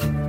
Bye.